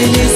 you.